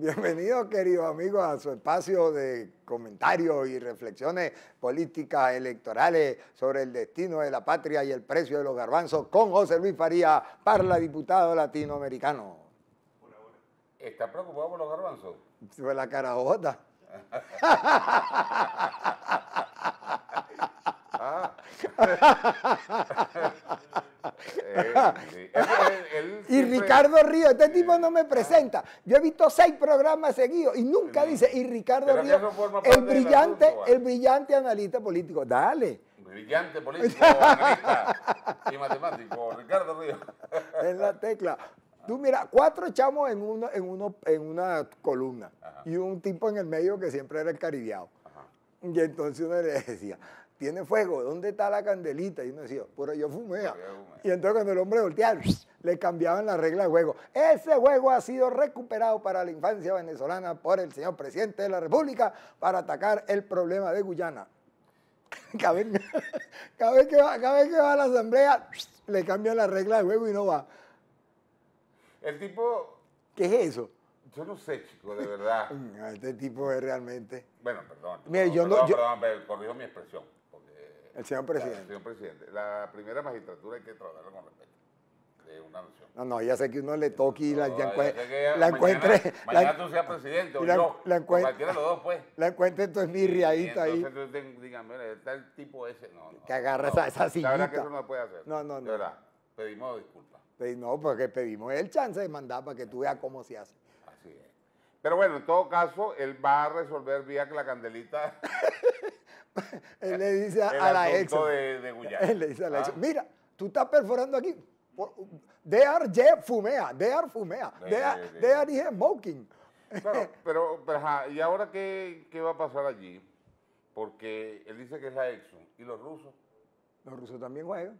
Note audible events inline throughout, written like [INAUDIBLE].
Bienvenidos, queridos amigos, a su espacio de comentarios y reflexiones políticas electorales sobre el destino de la patria y el precio de los garbanzos con José Luis Faría, parla diputado latinoamericano. ¿Está preocupado por los garbanzos? Fue la carajota. [LAUGHS] Ah. [LAUGHS] Eh, sí. Él- él- él [LAUGHS] Y siempre- Ricardo Río, este tipo no me presenta. Yo he visto seis programas seguidos y nunca dice, y Ricardo Río, el brillante, asunto, ¿vale? el brillante analista político. Dale, Brillante político, [LAUGHS] analista y matemático, Ricardo Río. [LAUGHS] en la tecla. Tú mira, cuatro echamos en, uno, en, uno, en una columna Ajá. y un tipo en el medio que siempre era el caribeado. Y entonces uno le decía, tiene fuego, ¿dónde está la candelita? Y uno decía, pero yo fumea. Y entonces cuando el hombre volteaba, [SNIFFS] le cambiaban la regla de juego. Ese juego ha sido recuperado para la infancia venezolana por el señor presidente de la República para atacar el problema de Guyana. [LAUGHS] Cada vez, [LAUGHS] cada vez que, va, cada vez que va a la asamblea, [SNIFFS] le cambian la regla de juego y no va. El tipo, ¿Qué es eso? yo no sé, chico, de verdad. [LAUGHS] Este tipo es realmente Bueno, perdón. Mire, perdón, yo no- perdón, yo- perdón, pero corrijo mi expresión. El señor presidente. señor presidente, la primera magistratura hay que tratarla con respeto de una nación. No, no, ya sé que uno le toque y la, No, ya la mañana- encuentre. Mañana la- tú seas presidente o la- yo. la cualquiera de los dos, pues. La encuentre entonces mi riadita ahí. Entonces mira, está el tipo ese. No, no, Que agarra no. esa- esa La verdad que eso no puede hacer. No, no, De no. verdad. Pedimos disculpas. No, porque pedimos el chance de mandar para que tú veas cómo se hace. Así es. Pero bueno, en todo caso, él va a resolver vía que la candelita [LAUGHS] [LAUGHS] Él le dice a, el a la asunto ex. de, de Guyana. Él le dice a la ¿Ah? ex, mira, tú estás perforando aquí. They are je- fumea, they are fumea, they are, sí. they are is smoking. Claro, [LAUGHS] pero, pero ajá, ¿y ahora qué, qué va a pasar allí? Porque él dice que es la Exxon. ¿Y los rusos? Los rusos también juegan.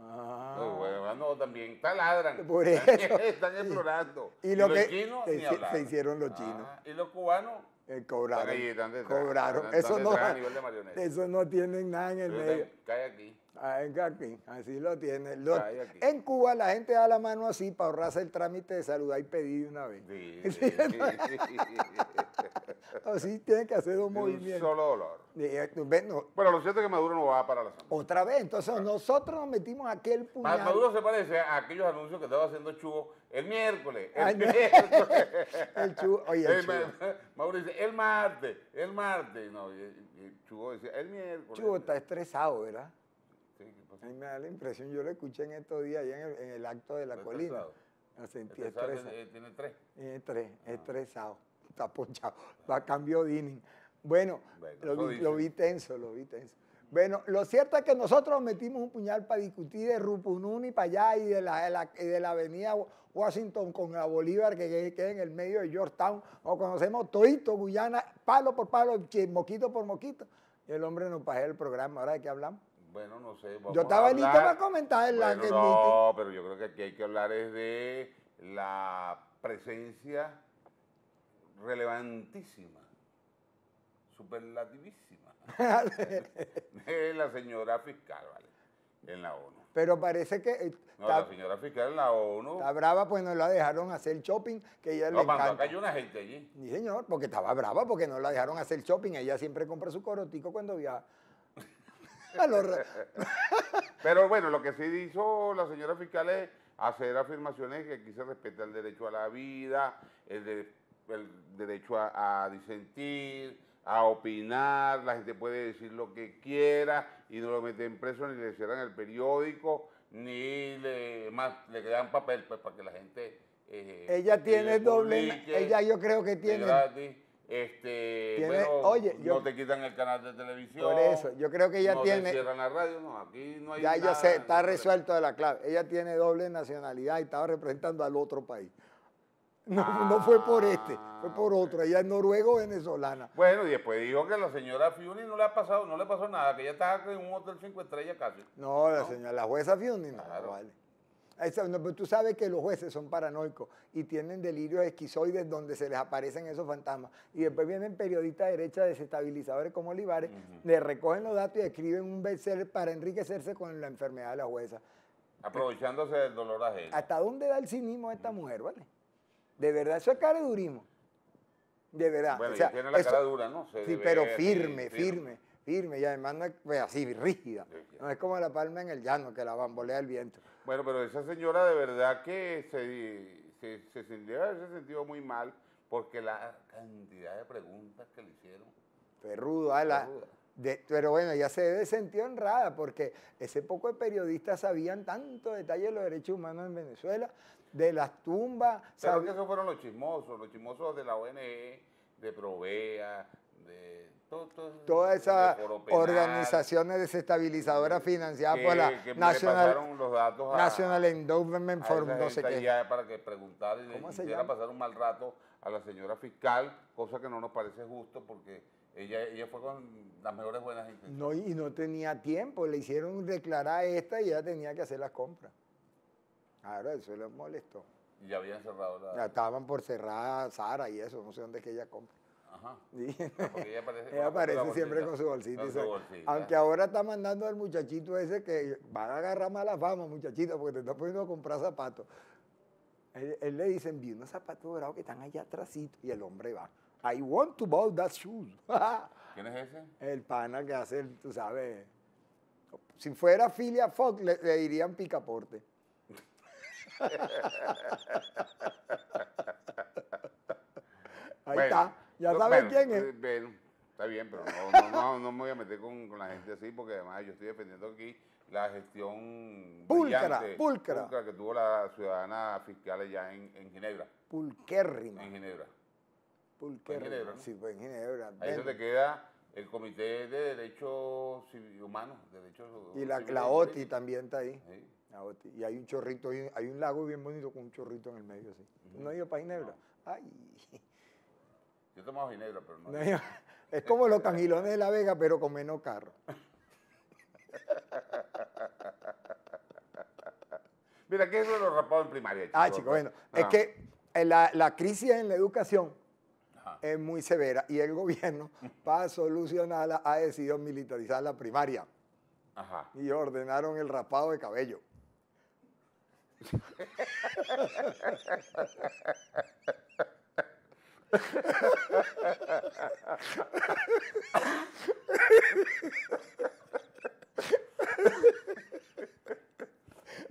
Ah. No, bueno, no, también taladran. Por [LAUGHS] eso. Están explorando. Y lo los que chinos, se ni hicieron los chinos. Ah, y los cubanos, Eh, cobraron. Ahí, detrás, cobraron. están Eso no, detrás a nivel de marioneta. eso no tienen nada en el entonces, medio. cae aquí. Ah, en Caqui, así lo tiene. Lo- aquí. en Cuba la gente da la mano así para ahorrarse el trámite de saludar y pedir una vez. Sí, [LAUGHS] Sí, sí, [LAUGHS] Así tienen que hacer dos un movimientos. solo dolor. Y, eh, Bueno, lo cierto es que Maduro no va para la asamblea. otra vez, entonces nosotros nos metimos aquel Ma- puñal. Maduro se parece a aquellos anuncios que estaba haciendo Chugo el miércoles. El Ay, miércoles. [LAUGHS] El Chugo, oye, el El Chugo. ma- [LAUGHS] Mauro dice, el martes, el martes. No, y, Chugo decía, el miércoles. Chugo está estresado, ¿verdad? Sí, ¿qué pasó? A mí me da la impresión, yo lo escuché en estos días allá en el, en el acto de la ¿Está colina. estresado? Sentí estresado. eh, tiene tres. Estrés, estresado, está ponchado, va a cambio de inning. Bueno, Bueno, lo, vi, lo dicen. vi tenso, lo vi tenso. Bueno, lo cierto es que nosotros metimos un puñal para discutir de Rupununi para allá y de la, de la- y de la avenida Washington con la Bolívar que que queda en el medio de Georgetown, o conocemos todito Guyana, palo por palo, moquito por moquito. Y el hombre nos pasó el programa, ¿ahora de qué hablamos? Bueno, no sé. vamos Yo estaba listo para comentar en la que no, pero yo creo que aquí hay que hablar es de la presencia relevantísima, superlativísima [LAUGHS] de la señora fiscal, ¿vale? En la ONU. Pero parece que eh, No, está, la señora fiscal en la ONU. está brava, pues no la dejaron hacer shopping, que ella No, le encanta. acá hay una gente allí. Sí, señor, porque estaba brava, porque no la dejaron hacer shopping. Ella siempre compra su corotico cuando viaja. [LAUGHS] A los re- [LAUGHS] Pero bueno, lo que sí hizo la señora fiscal es hacer afirmaciones que aquí se respeta el derecho a la vida, el, de- el derecho a, a disentir, a opinar, la gente puede decir lo que quiera y no lo meten preso ni le cierran el periódico, ni le, más, le dan papel pues, para que la gente... eh, ella tiene doble, ella yo creo que tiene, gratis. Este, Tiene- bueno, oye, yo- no te quitan el canal de televisión. por eso, yo creo que ella no tiene, te cierran la radio, no, aquí no hay ya yo nada, sé, está resuelto de la clave. Ella tiene doble nacionalidad y estaba representando al otro país. No, no fue por este, fue por Ah, otro. Ella es noruego-venezolana. Bueno, y después dijo que la señora Fiuni no le ha pasado, no le pasó nada, que ella estaba en un hotel cinco estrellas casi. No, la señora, la jueza Fiuni, no, Claro. vale. Esa- no, pero tú sabes que los jueces son paranoicos y tienen delirios esquizoides donde se les aparecen esos fantasmas. Y después vienen periodistas de derecha desestabilizadores como Olivares, le recogen los datos y escriben un bestseller para enriquecerse con la enfermedad de la jueza. Aprovechándose del dolor ajeno. ¿Hasta dónde da el cinismo de esta mujer, vale? De verdad, eso es caredurismo. De verdad. Bueno, o sea, tiene la eso- cara dura, ¿no? Se Sí, pero así, firme, firme, firme. Y además no es pues, así, rígida. Sí, No es como la palma en el llano, que la bambolea el viento. Bueno, pero esa señora de verdad que se, se, se sintió, se sintió muy mal porque la cantidad de preguntas que le hicieron. La- Perruda. de- pero bueno, ya se debe sentir honrada porque ese poco de periodistas sabían tanto detalle de los derechos humanos en Venezuela, de las tumbas. Pero sab- que esos fueron los chismosos, los chismosos de la ONE, de Provea, de todo, todo- todas esas de organizaciones desestabilizadoras financiadas por la que, National, los datos a, National Endowment esa no sé qué. para que preguntara y le ¿Cómo se hiciera llama? pasar un mal rato a la señora fiscal, cosa que no nos parece justo porque ella, ella fue con las mejores buenas intenciones. No, y no tenía tiempo, le hicieron declarar esta y ella tenía que hacer las compras. Claro, eso le molestó. Y ya habían cerrado la... Ya estaban por cerrar Sara y eso, no sé dónde es que ella compra. Ajá. [LAUGHS] Sí. Porque ella aparece, Ella aparece siempre con su bolsita. con y su bolsita. Aunque ahora está mandando al muchachito ese que van a agarrar mala fama, muchachito, porque te está poniendo a comprar zapatos. Él, él le dicen, vi unos zapatos dorados que están allá atrásito. Y el hombre va, I want to buy that shoes. [LAUGHS] ¿Quién es ese? el pana que hace, tú sabes. Si fuera filia Fox, le, le dirían picaporte. Ahí Bueno, está. Ya no, saben bueno, quién es. eh, bueno, está bien, pero no, no, no, me voy a meter con, con la gente así porque además yo estoy defendiendo aquí la gestión brillante, púlcra. que tuvo la ciudadana fiscal allá en, en Ginebra. Pulquérrima. En Ginebra. Pulquérrima. Ginebra, ¿no? Sí, pues en Ginebra. Ahí es donde queda el Comité de Derechos Humanos. Derechos Y la, OTI también está ahí. Sí. La OTI. Y hay un chorrito, hay un- lago bien bonito con un chorrito en el medio así. ¿No ha ido para Ginebra? Ay. Yo he tomado Ginebra, pero no. no [LAUGHS] Es como los cangilones de La Vega, pero con menos carro. [LAUGHS] Mira, ¿qué es lo de los rapados en primaria? Ah, chico, bueno. Es Ah. que eh, la, la crisis en la educación. Es muy severa y el gobierno, [LAUGHS] para solucionarla, ha decidido militarizar la primaria Ajá. y ordenaron el rapado de cabello. [LAUGHS]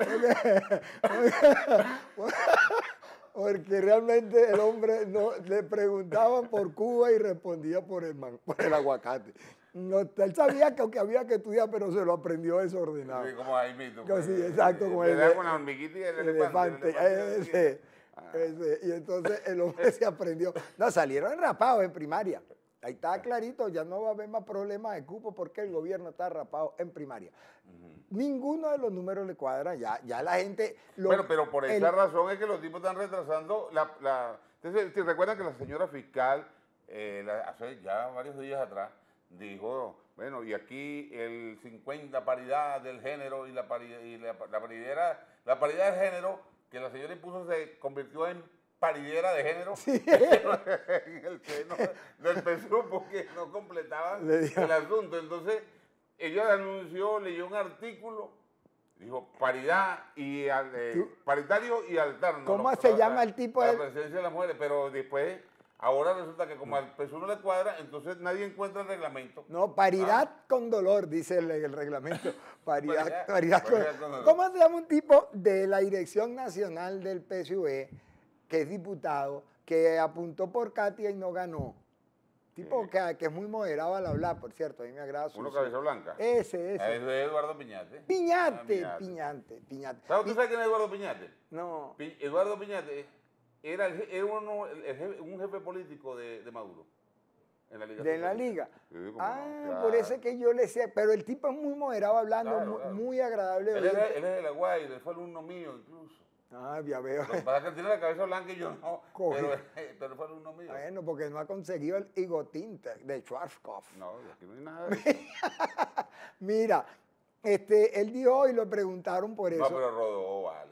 [LAUGHS] Porque realmente el hombre no le preguntaban por Cuba y respondía por el, man- por el aguacate. No, él sabía que, que había que estudiar, pero se lo aprendió desordenado. Sí, como ahí mismo. Que sí, pues, exacto, eh, como el con la hormiguita y el, El elefante. elefante, el elefante. ese, Ah. ese. Y entonces el hombre se aprendió. No, salieron rapados en primaria. Ahí está clarito, ya no va a haber más problemas de cupo porque el gobierno está rapado en primaria. Ninguno de los números le cuadran, ya, ya la gente... lo- Bueno, pero por el- esa razón es que los tipos están retrasando la... la entonces, ¿te recuerdan que la señora fiscal, eh, la- hace ya varios días atrás, dijo, bueno, y aquí el 50 paridad del género y la paridad, y la, la paridad, la paridad de género que la señora impuso se convirtió en paridera de género [LAUGHS] en el seno del PSUV porque no completaban Le dijo- el asunto. Entonces, ella anunció, leyó un artículo, dijo paridad y eh, paritario y alterno. ¿Cómo se llama el tipo de- La presencia de las mujeres, pero después, ahora resulta que como al PSUV no le cuadra, entonces nadie encuentra el reglamento. No, paridad con dolor, dice el, el reglamento. [LAUGHS] Paridad, Paridad- paridad con, paridad con dolor. ¿Cómo se llama un tipo de la Dirección Nacional del PSUV, que es diputado, que apuntó por Katia y no ganó? Tipo que, que es muy moderado al hablar, por cierto, a mí me agrada su... Uno cabeza blanca. Ese, Ah, ese. Es Eduardo Piñate. Ah, Piñate, Piñate, Piñate. ¿Sabes, ¿Tú sabes quién es Eduardo Piñate? No, Pi- Eduardo Piñate era, el era uno- el- el jefe- un jefe político de, de Maduro. En la Liga de la liga. Sí, Ah, no, por eso es que yo le sé, pero el tipo es muy moderado hablando, Claro, muy, claro. muy agradable. Él, es, él es de la Guaira, él fue alumno mío incluso. Ah, ya veo. Lo que pasa es que tiene la cabeza blanca y yo no. Coge. Pero, [LAUGHS] pero fue alumno mío. Bueno, porque no ha conseguido el higotinte de Schwarzkopf. No, aquí no hay nada de eso. [LAUGHS] Mira, este, él dijo y lo preguntaron por eso. No, pero rodó, vale.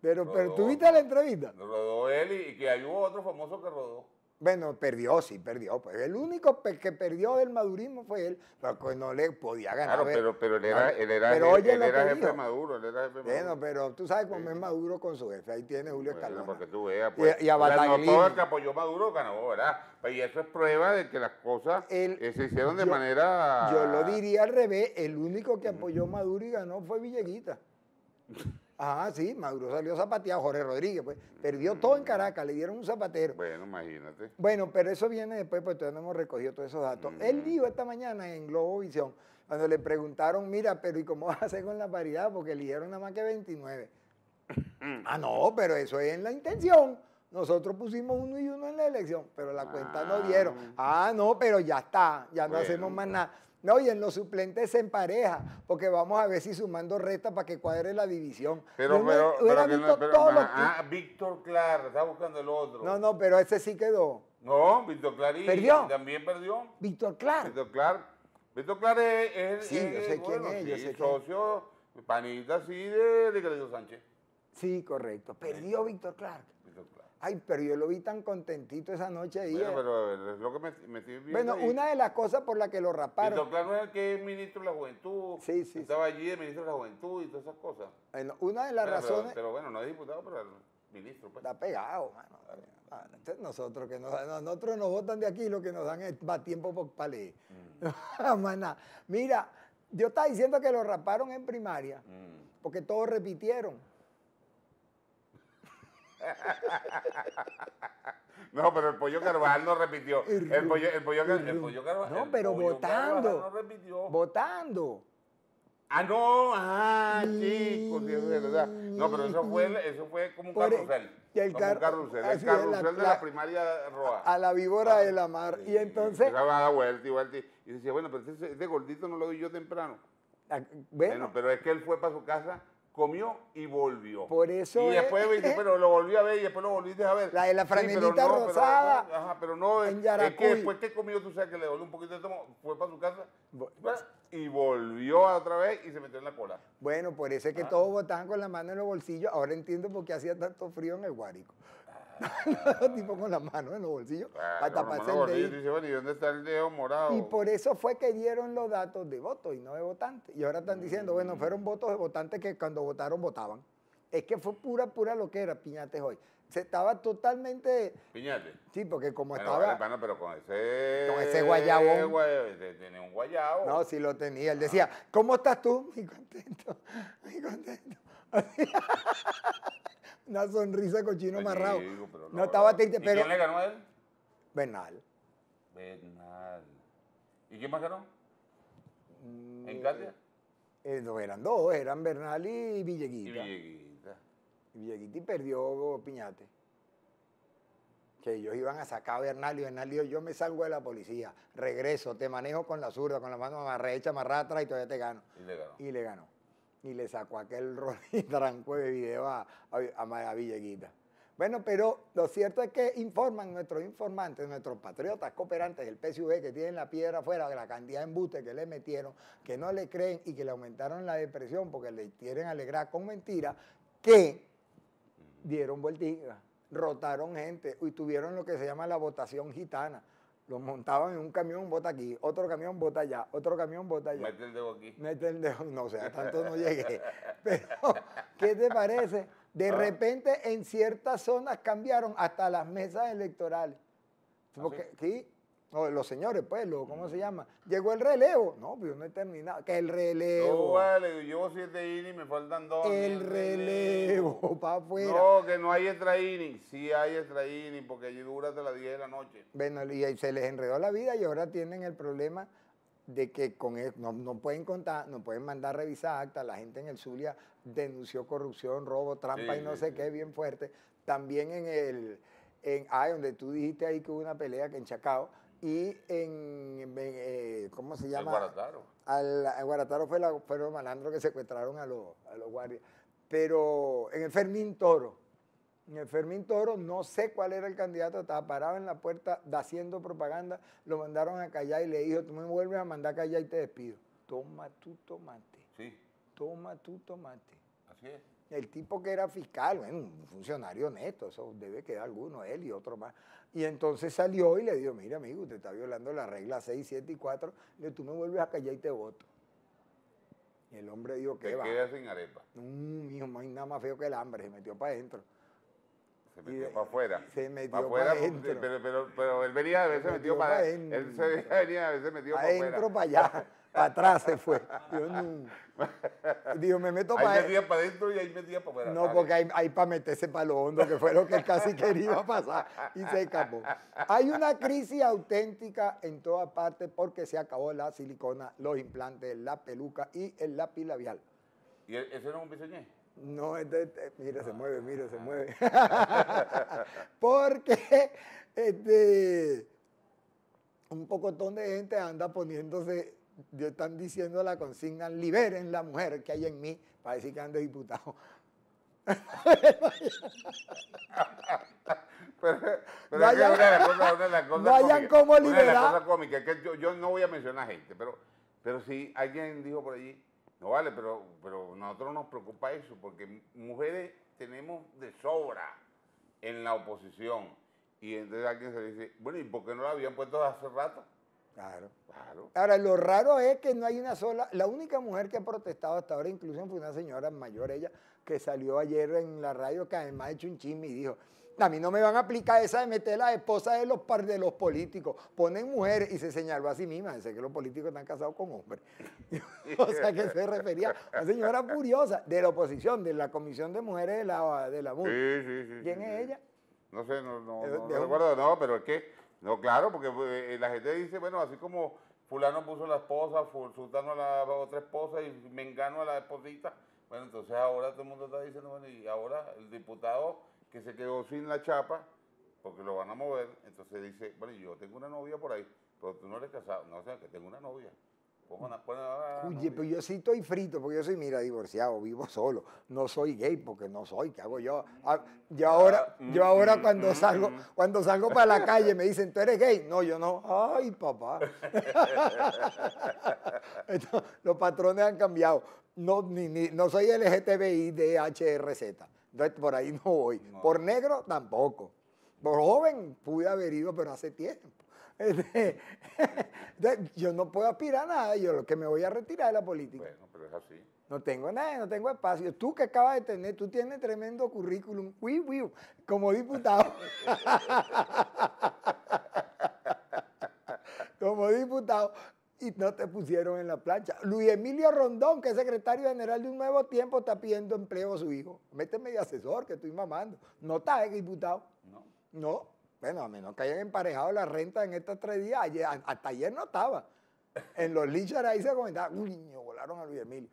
pero, pero ¿tú viste la entrevista? Rodó él y, y que hay hubo otro famoso que rodó. Bueno, perdió, sí, perdió. Pues el único que perdió del madurismo fue él, pero pues no le podía ganar. Claro, pero, pero él era, él era, Pero él lo era jefe. Maduro, él era jefe Bueno, Maduro. pero tú sabes cómo es Maduro con su jefe. Ahí tiene Julio Bueno, Escalona. porque tú veas, Y- pues. y a o sea, no Bataglini. todo el que apoyó Maduro ganó, ¿verdad? Pues, Y eso es prueba de que las cosas El- eh, se hicieron de yo- manera... Yo lo diría al revés, el único que apoyó Maduro y ganó fue Villeguita. [LAUGHS] Ah, sí, Maduro salió zapateado, Jorge Rodríguez, pues, perdió todo en Caracas, le dieron un zapatero. Bueno, imagínate. Bueno, pero eso viene después, pues todavía no hemos recogido todos esos datos. Él dijo esta mañana en Globovisión, cuando le preguntaron, mira, pero ¿y cómo [LAUGHS] vas a hacer con la paridad? Porque eligieron nada más que 29. [CLEARS THROAT] ah, no, pero eso es en la intención. Nosotros pusimos uno y uno en la elección, pero la cuenta no Ah. dieron. Ah, no, pero ya está, ya no hacemos más nada. No, y en los suplentes se empareja, porque vamos a ver si sumando resta para que cuadre la división. Pero, Yo me pero, pero, visto no, pero, todos los ah, Víctor Clar, está buscando el otro. No, no, pero ese sí quedó. No, Víctor Clar y, ¿Perdió? también perdió. Víctor Clark. Víctor Clar. Víctor Clar es, es- Sí, yo sé quién es, yo sí, sé quién es. socio, panita así de, de Sánchez. Sí, correcto. Perdió Víctor Clark. Víctor Clar. Ay, pero yo lo vi tan contentito esa noche ahí. Bueno, eh. pero es lo que me, me estoy viendo Bueno, ahí. una de las cosas por las que lo raparon, Clar no es el que es ministro de la juventud. Sí, sí, Estaba allí el ministro de la juventud y todas esas cosas. bueno, una de las Bueno, razones, Pero, bueno, no es diputado, pero es ministro. Pues. está pegado, mano. Ah, Nosotros que nos, nosotros nos votan de aquí, lo que nos dan es más tiempo para leer. Mm. [LAUGHS] Mira, yo estaba diciendo que lo raparon en primaria, Mm. porque todos repitieron. [LAUGHS] No, pero el pollo Carvajal no repitió. El El pollo, el pollo, el el pollo Carvajal. No, pero votando. No repitió. Votando. Ah, no, ah, chicos, sí, es verdad. No, pero eso fue, eso fue como un Por- carrusel. y el como un carrusel, el carrusel la- de la- la primaria roja. A la víbora de la mar. Y entonces, Empezaba a dar vuelta y vuelta. Y decía, bueno, pero ese, ese gordito no lo vi yo temprano. ah, Bueno, bueno, pero es que él fue para su casa, comió y volvió. Por eso Y después es- pero lo volví a ver y después lo volviste a ver. La de la Sí, pero franelita no, pero rosada no, ajá, pero no, en es, es que después que comió, tú sabes que le dolió un poquito de estómago, fue para su casa y volvió otra vez y se metió en la cola. bueno, por eso Ah. es que todos votaban con la mano en los bolsillos. Ahora entiendo por qué hacía tanto frío en el Guárico. [LAUGHS] tipo con la mano en los bolsillos Claro, para taparse el dedito. dice, bueno, ¿y dónde está el dedo morado? Y por eso fue que dieron los datos de votos y no de votantes. Y ahora están diciendo, bueno, fueron votos de votantes que cuando votaron, votaban. Es que fue pura, pura lo que era Piñates hoy. Se estaba totalmente, Piñate. sí, porque como Bueno, estaba, vale, pero con ese... Con ese guayabón. guay- Tiene un guayabo. no, sí lo tenía. Él decía, ¿cómo estás tú? [LAUGHS] Muy contento, muy contento. [LAUGHS] Una sonrisa cochino Pues amarrado. No estaba triste, ¿Y pero quién le ganó a él? Bernal. Bernal. ¿Y quién más ganó? Mm, ¿En Katia? eh, no, eran dos, eran Bernal y Y Villeguita. Villeguita. Y Villeguiti perdió Piñate. Que ellos iban a sacar a Bernal y Bernal dijo, yo me salgo de la policía, regreso, te manejo con la zurda, con la mano amarrecha, amarrada atrás y todavía te gano. Y le ganó. Y le ganó. Y le sacó aquel [LAUGHS] tranco de video a, a, Villeguita. Bueno, pero lo cierto es que informan nuestros informantes, nuestros patriotas cooperantes del PSV que tienen la piedra afuera, de la cantidad de embustes que le metieron, que no le creen y que le aumentaron la depresión porque le quieren alegrar con mentiras, que dieron vueltica, rotaron gente y tuvieron lo que se llama la votación gitana. Los montaban en un camión, vota aquí, otro camión, vota allá, otro camión, vota allá. Mete el dedo aquí. Mete el dedo, no, o sea, tanto no llegué. [LAUGHS] Pero, ¿qué te parece? De Ah. repente en ciertas zonas cambiaron hasta las mesas electorales. ¿Ah, Porque, sí, no, los señores, pues, ¿cómo se llama? Llegó el relevo. No, pero yo no he terminado. Que el No, relevo. vale, yo llevo siete innings y me faltan dos. el relevo, [LAUGHS] para afuera. No, que no hay extra inning. Sí hay extra inning porque allí dura hasta las 10 de la noche. Bueno, y ahí se les enredó la vida y ahora tienen el problema de que con el- no, no pueden contar, no pueden mandar revisar acta. La gente en el Zulia denunció corrupción, robo, trampa Sí, y no sí, sé sí. qué, bien fuerte. También en el, en, ah, donde tú dijiste ahí que hubo una pelea que en Chacao y en, en, eh, ¿cómo se llama? Guarataro. Al, en Guarataro fue la, fueron los malandros que secuestraron a los, a los guardias. Pero en el Fermín Toro, en el Fermín Toro, no sé cuál era el candidato, estaba parado en la puerta haciendo propaganda, lo mandaron a callar y le dijo, tú me vuelves a mandar a callar y te despido. Toma tu tomate, Sí, toma tu tomate. así es. El tipo que era fiscal, bueno, un funcionario honesto, eso debe quedar alguno, él y otro más. Y entonces salió y le dijo, mira amigo, usted está violando la regla 6, 7 y 4, le tú me vuelves a callar y te voto. Y el hombre dijo, ¿qué Te va? quedas sin arepa. Mijo, no hay nada más feo que el hambre, se metió para adentro. Se metió para afuera. se metió Pa' pa' afuera, adentro. pero, pero, pero él venía a veces Se metido metió para pa' adentro. Él adentro. se venía a veces metido para Adentro, afuera. para allá, [LAUGHS] para atrás se fue. Digo, no. Digo, me meto para Ahí metía para adentro y ahí metía para afuera. No, Dale. porque hay, hay para meterse para lo hondo, que fue lo que casi [LAUGHS] quería pasar y se escapó. Hay una crisis auténtica en todas partes porque se acabó la silicona, los implantes, la peluca y el lápiz labial. ¿Y e- ese no es un bisoñé? No, este- este- mira, se mueve, mira, se mueve. [LAUGHS] porque este, un pocotón de gente anda poniéndose, yo están diciendo la consigna, liberen la mujer que hay en mí, para decir que ande diputado. [LAUGHS] Pero, pero No es que una de las cosas, una de las cosas no hayan cómicas- Una de liberar. las cosas cómicas, que yo, yo no voy a mencionar gente, pero, pero si alguien dijo por allí, no vale, pero, pero nosotros nos preocupa eso, porque mujeres tenemos de sobra en la oposición. Y entonces alguien se dice, bueno, ¿y por qué no la habían puesto hace rato? Claro. Claro. Ahora, lo raro es que no hay una sola, la única mujer que ha protestado hasta ahora, incluso fue una señora mayor, ella, que salió ayer en la radio, que además ha hecho un chisme y dijo, a mí no me van a aplicar esa de meter la esposa de los, par- de los políticos, ponen mujeres y se señaló a sí misma, sé que los políticos están casados con hombres. [LAUGHS] o sea, que se refería a una señora furiosa de la oposición, de la Comisión de Mujeres de la, de la MUN. Sí, sí, sí. ¿Quién es ella? No sé, no, no, no, no recuerdo, no, pero es que, no, claro, porque eh, la gente dice, bueno, así como fulano puso la esposa, sultano a la otra esposa y mengano a la esposita, bueno, entonces ahora todo el mundo está diciendo, bueno, y ahora el diputado que se quedó sin la chapa, porque lo van a mover, entonces dice, bueno, yo tengo una novia por ahí, pero tú no eres casado, no, o sea, que tengo una novia. Una Oye, pero yo sí estoy frito, porque yo soy, mira, divorciado, vivo solo. No soy gay porque no soy. ¿Qué hago yo? Ah, Yo ahora, mm, yo ahora mm, cuando mm, salgo, cuando salgo para la calle me dicen, ¿tú eres gay? No, yo no. Ay, papá. [LAUGHS] Entonces, los patrones han cambiado. No, ni, ni- no soy LGTBI de HRZ. Entonces, por ahí no voy. No. Por negro, tampoco. Por joven pude haber ido, pero hace tiempo. [LAUGHS] Yo no puedo aspirar a nada. Yo lo que me voy a retirar de la política. Bueno, pero es así. No tengo nada, no tengo espacio. Tú que acabas de tener, tú tienes tremendo currículum, uy, uy, como diputado. [LAUGHS] como diputado. Y no te pusieron en la plancha. Luis Emilio Rondón, que es secretario general de un nuevo tiempo, está pidiendo empleo a su hijo. Méteme de asesor, que estoy mamando. No está, es diputado. ¿no? No. Bueno, a menos que hayan emparejado la renta en estos tres días. Ayer- hasta ayer no estaba. En los linchers ahí se comentaba, uy, niño, volaron a Luis Emilio.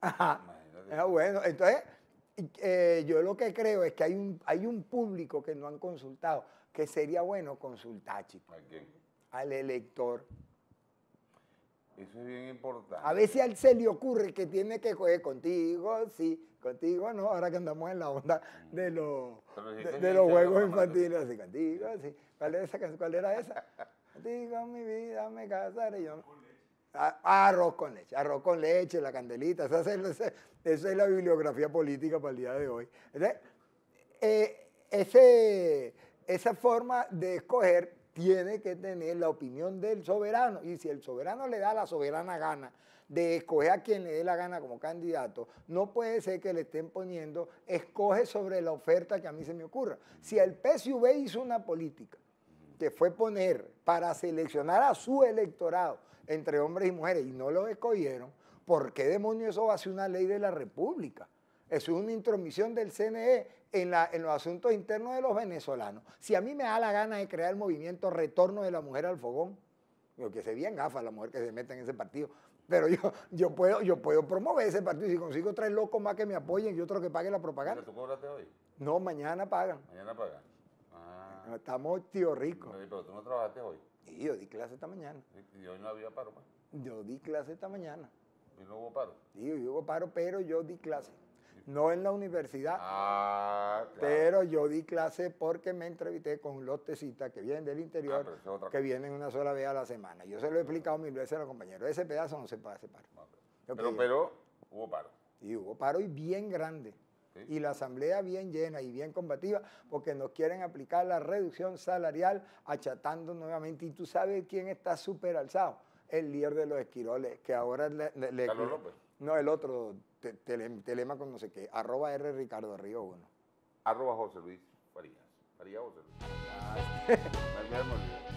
Ajá. Ah, bueno, entonces eh, yo lo que creo es que hay un, hay un público que no han consultado, que sería bueno consultar, chicos, ¿A quién? al elector. Eso es bien importante. A veces a él se le ocurre que tiene que coger contigo, sí, contigo no, ahora que andamos en la onda de los, Pero de, los juegos infantiles, así, contigo, sí. ¿Cuál, era esa, cuál era esa? Contigo mi vida me casaré yo. Ah, arroz con leche, arroz con leche, la candelita, esa es, esa es la bibliografía política para el día de hoy. Entonces, eh, ese, esa forma de escoger tiene que tener la opinión del soberano. Y si el soberano le da la soberana gana de escoger a quien le dé la gana como candidato, no puede ser que le estén poniendo, escoge sobre la oferta que a mí se me ocurra. Si el PSV hizo una política que fue poner para seleccionar a su electorado entre hombres y mujeres y no lo escogieron, ¿por qué demonios eso va a ser una ley de la República? Eso es una intromisión del CNE en, la- en los asuntos internos de los venezolanos. Si a mí me da la gana de crear el movimiento Retorno de la Mujer al Fogón, digo que se bien gafa la mujer que se meta en ese partido, pero yo, yo, puedo, yo puedo promover ese partido. Si consigo tres locos más que me apoyen y otro que pague la propaganda. ¿Tú cobraste hoy? No, mañana pagan. Mañana pagas. Ah. Estamos tío ricos. Oye, Pero tú no trabajaste hoy. Y yo di clase esta mañana. Y hoy no había paro, pues. Yo di clase esta mañana. Y no hubo paro. Digo, yo hubo paro, pero yo di clase. No en la universidad, Ah, claro. pero yo di clase porque me entrevisté con los tecitas que vienen del Ah, interior, otra que vienen una sola vez a la semana. Yo se lo he explicado mil veces a los compañeros. Ese pedazo no se puede hacer paro. Yo Pero, pero hubo paro. Y hubo paro y bien grande. Sí. Y la asamblea bien llena y bien combativa porque nos quieren aplicar la reducción salarial achatando nuevamente. Y tú sabes quién está súper alzado. El líder de los esquiroles, que ahora le... le- le- Carlos López. No, el otro, te- tele- telema con no sé qué, arroba R Ricardo Río 1. Arroba José Luis Farías. Farías José Luis. [LAUGHS] Me olvidé.